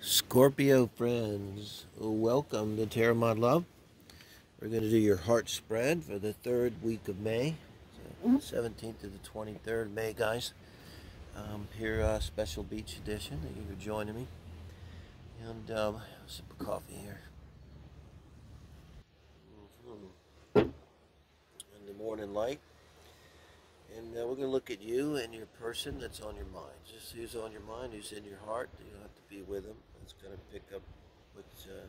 Scorpio friends, welcome to Tarot Mi Amor Love. We're going to do your heart spread for the third week of May, so 17th to the 23rd of May, guys. Um, here, uh, special beach edition. Thank you for joining me. And um, a sip of coffee here. Mm-hmm. In the morning light. And uh, we're going to look at you and your person that's on your mind. Just who's on your mind, who's in your heart. You don't have to be with them. It's going to pick up what, uh,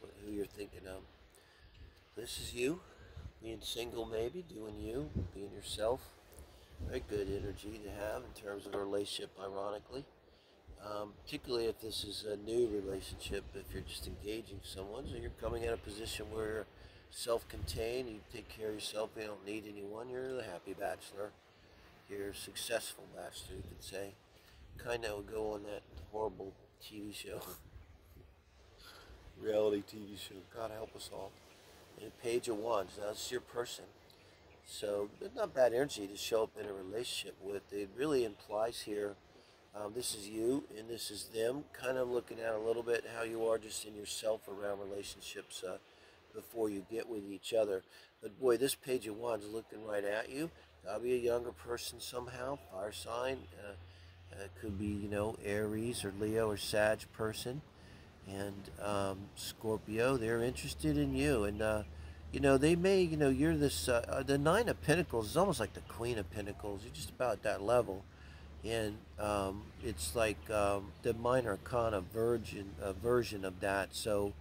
what, who you're thinking of. This is you, being single maybe, doing you, being yourself. Very good energy to have in terms of a relationship, ironically. Um, particularly if this is a new relationship, if you're just engaging someone, so you're coming in a position where self-contained, you take care of yourself, you don't need anyone, you're the happy bachelor, you're a successful bachelor, you could say. Kind of would go on that horrible TV show, reality TV show, God help us all. And page of wands, that's your person. So, not bad energy to show up in a relationship with. It really implies here, um, this is you and this is them, kind of looking at a little bit how you are just in yourself around relationships. Uh, before you get with each other. But boy, this page of wands looking right at you. Gotta be a younger person somehow, fire sign. Uh, uh, could be, you know, Aries or Leo or Sag person. And um, Scorpio, they're interested in you. And, uh, you know, they may, you know, you're this, uh, uh, the Nine of Pentacles is almost like the Queen of Pentacles. You're just about that level. And um, it's like um, the minor arcana virgin, uh, version of that. So,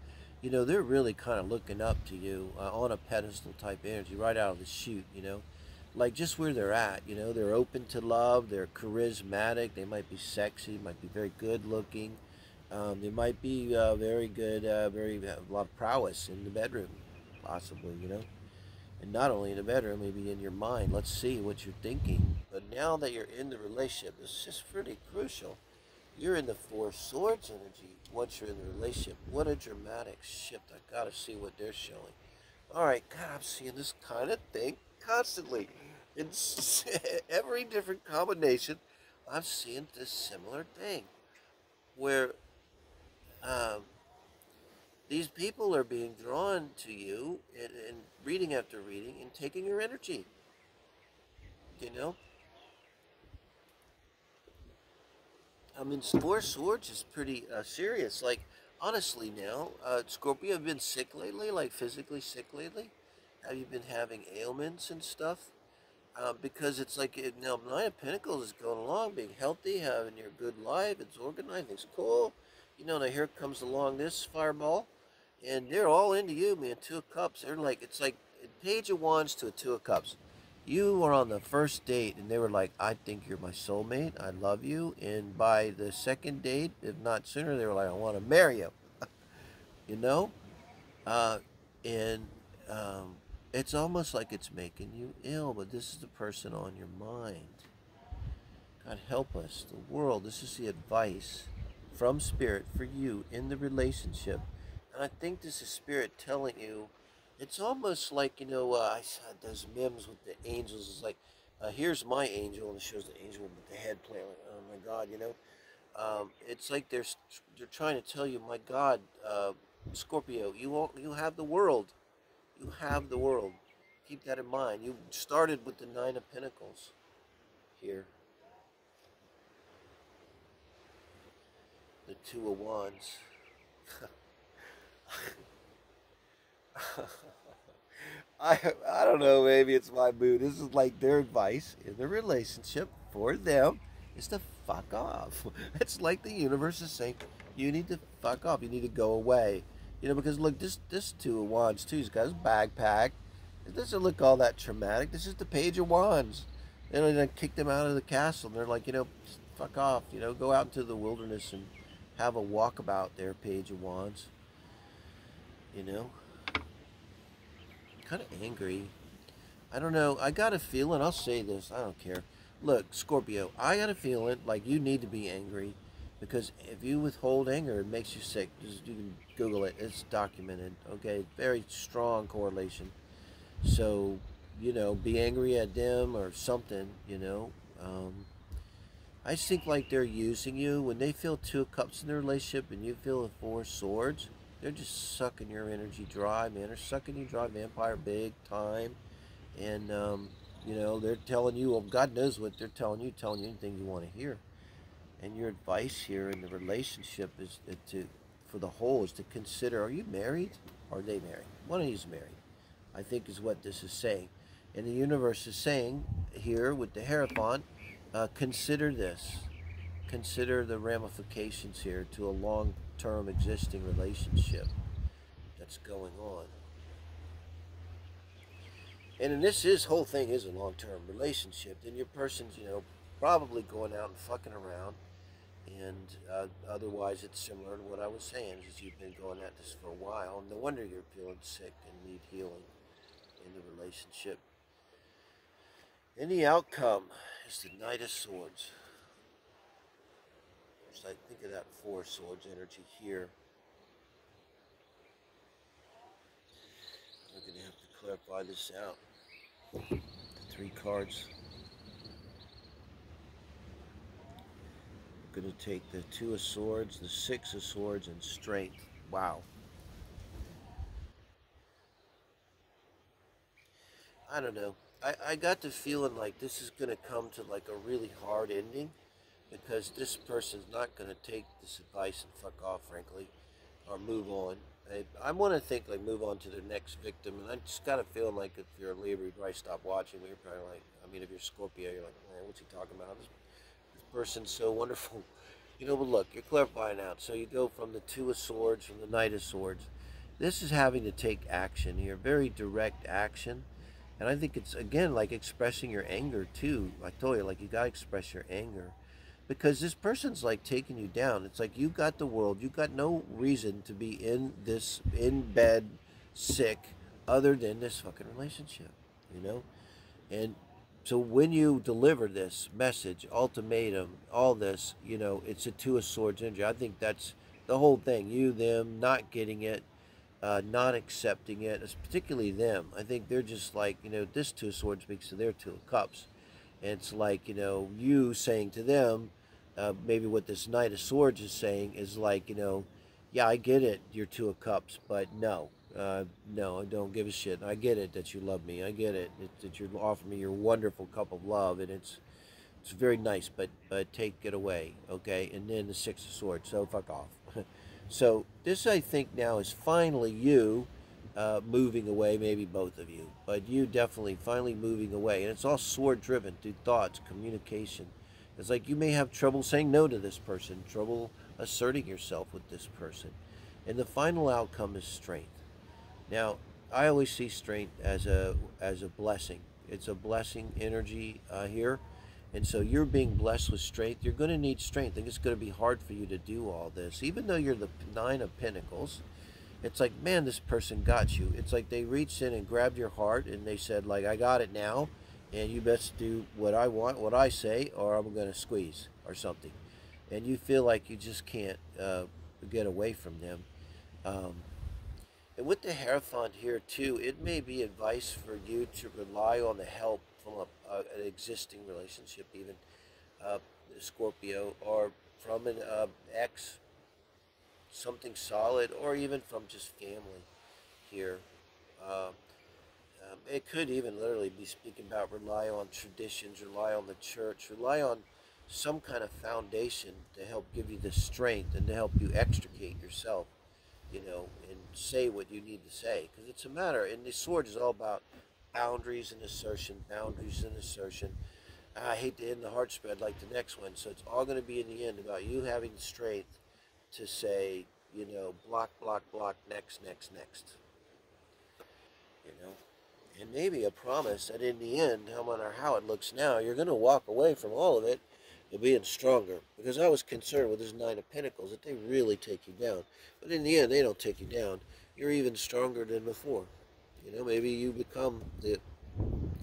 you know, they're really kind of looking up to you uh, on a pedestal type energy right out of the chute, you know. Like just where they're at, you know, they're open to love, they're charismatic, they might be sexy, might be very good looking. Um, they might be uh, very good, uh, very a lot of prowess in the bedroom, possibly, you know. And not only in the bedroom, maybe in your mind. Let's see what you're thinking. But now that you're in the relationship, it's just pretty crucial you're in the Four Swords energy once you're in the relationship. What a dramatic shift. I gotta see what they're showing. Alright, God, I'm seeing this kind of thing constantly. In every different combination, I'm seeing this similar thing. Where um, these people are being drawn to you and, and reading after reading and taking your energy. You know? I mean, Four Swords is pretty uh, serious. Like, honestly, now, uh, Scorpio, have been sick lately? Like, physically sick lately? Have you been having ailments and stuff? Uh, because it's like, it, now, Nine of Pentacles is going along, being healthy, having your good life, it's organized, it's cool. You know, now here comes along this fireball, and they're all into you, man. Two of Cups. They're like, it's like Page of Wands to a Two of Cups you were on the first date and they were like, I think you're my soulmate. I love you. And by the second date, if not sooner, they were like, I want to marry you. you know? Uh, and um, it's almost like it's making you ill, but this is the person on your mind. God help us, the world. This is the advice from Spirit for you in the relationship. And I think this is Spirit telling you it's almost like you know uh, I saw those memes with the angels. It's like uh, here's my angel, and it shows the angel with the head playing. Like, oh my God, you know. Um, it's like they're they're trying to tell you, my God, uh, Scorpio, you all, you have the world, you have the world. Keep that in mind. You started with the nine of Pentacles here. The two of wands. I I don't know. Maybe it's my mood. This is like their advice in the relationship for them is to fuck off. It's like the universe is saying you need to fuck off. You need to go away. You know, because look, this this two of wands too. He's got his backpack. It doesn't look all that traumatic. This is the page of wands. And then kicked them out of the castle. And they're like, you know, fuck off. You know, go out into the wilderness and have a walkabout there, page of wands. You know kind of angry. I don't know. I got a feeling. I'll say this. I don't care. Look, Scorpio, I got a feeling like you need to be angry because if you withhold anger, it makes you sick. Just you can Google it. It's documented. Okay, very strong correlation. So, you know, be angry at them or something. You know, um, I just think like they're using you. When they feel two cups in their relationship and you feel the four swords, they're just sucking your energy dry, man. They're sucking you dry, vampire, big time. And, um, you know, they're telling you, well, God knows what they're telling you, telling you anything you want to hear. And your advice here in the relationship is to, for the whole, is to consider, are you married? Or are they married? One of you's married, I think is what this is saying. And the universe is saying here with the Hierophant, uh, consider this. Consider the ramifications here to a long-term existing relationship that's going on. And in this is whole thing is a long-term relationship, then your person's, you know, probably going out and fucking around. And uh, otherwise, it's similar to what I was saying, is you've been going at this for a while. No wonder you're feeling sick and need healing in the relationship. And the outcome is the Knight of Swords. I think of that Four Swords energy here. I'm going to have to clarify this out. The three cards. I'm going to take the Two of Swords, the Six of Swords, and Strength. Wow. I don't know. I, I got the feeling like this is going to come to like a really hard ending because this person's not going to take this advice and fuck off, frankly, or move on. I, I want to think like move on to the next victim, and I just got a feeling like if you're a Libra, you'd probably stop watching. You're probably like, I mean, if you're Scorpio, you're like, man, what's he talking about? This, this person's so wonderful. You know, but look, you're clarifying out. So you go from the Two of Swords, from the Knight of Swords. This is having to take action here, very direct action and I think it's, again, like expressing your anger too. I told you, like, you got to express your anger. Because this person's like taking you down. It's like you got the world. You got no reason to be in this, in bed, sick, other than this fucking relationship, you know? And so when you deliver this message, ultimatum, all this, you know, it's a two of swords energy. I think that's the whole thing. You, them, not getting it, uh, not accepting it, it's particularly them. I think they're just like, you know, this Two of Swords speaks to their Two of Cups. It's like, you know, you saying to them, uh, maybe what this Knight of Swords is saying is like, you know, yeah, I get it, you're Two of Cups, but no, uh, no, I don't give a shit. I get it that you love me. I get it that you're offering me your wonderful cup of love, and it's it's very nice, but but take it away, okay? And then the Six of Swords, so fuck off. So this, I think, now is finally you uh, moving away, maybe both of you, but you definitely finally moving away. And it's all sword driven through thoughts, communication. It's like you may have trouble saying no to this person, trouble asserting yourself with this person. And the final outcome is strength. Now, I always see strength as a as a blessing. It's a blessing energy uh, here. And so you're being blessed with strength. You're going to need strength. I think it's going to be hard for you to do all this. Even though you're the Nine of Pentacles, it's like, man, this person got you. It's like they reached in and grabbed your heart and they said, like, I got it now. And you best do what I want, what I say, or I'm going to squeeze or something. And you feel like you just can't uh, get away from them. Um, and with the Hierophant here, too, it may be advice for you to rely on the help from a, a, an existing relationship, even uh, Scorpio, or from an uh, ex, something solid, or even from just family here. Uh, um, it could even literally be speaking about rely on traditions, rely on the church, rely on some kind of foundation to help give you the strength and to help you extricate yourself, you know, and say what you need to say. Because it's a matter, and the sword is all about boundaries and assertion, boundaries and assertion. I hate to end the heart spread like the next one, so it's all going to be in the end about you having strength to say, you know, block, block, block, next, next, next. You know, and maybe a promise that in the end, no matter how it looks now, you're going to walk away from all of it being stronger. Because I was concerned with this Nine of Pentacles that they really take you down. But in the end, they don't take you down. You're even stronger than before. You know, maybe you become the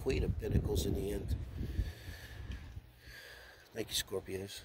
Queen of Pentacles in the end. Thank you, Scorpios.